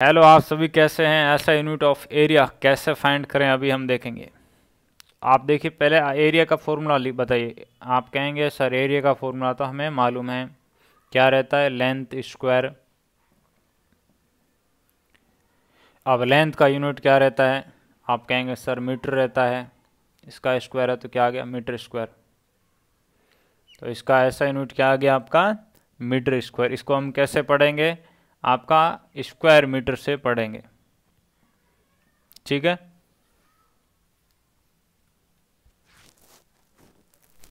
Hello आप सभी कैसे हैं? ऐसा यूनिट ऑफ़ एरिया कैसे फाइंड करें? अभी हम देखेंगे। आप देखिए, पहले एरिया का फॉर्मूला बताइए। आप कहेंगे, सर एरिया का फॉर्मूला तो हमें मालूम है। क्या रहता है? लेंथ स्क्वायर अब लेंथ का यूनिट क्या रहता है? आप कहेंगे, सर मीटर रहता है। इसका स्क्वायर है तो क्या आ गया? मीटर स्क्वायर तो इसका ऐसा यूनिट क्या आ गया आपका? मीटर स्क्वायर इसको हम कैसे पढ़ेंगे? आपका स्क्वायर मीटर से पढ़ेंगे। ठीक है?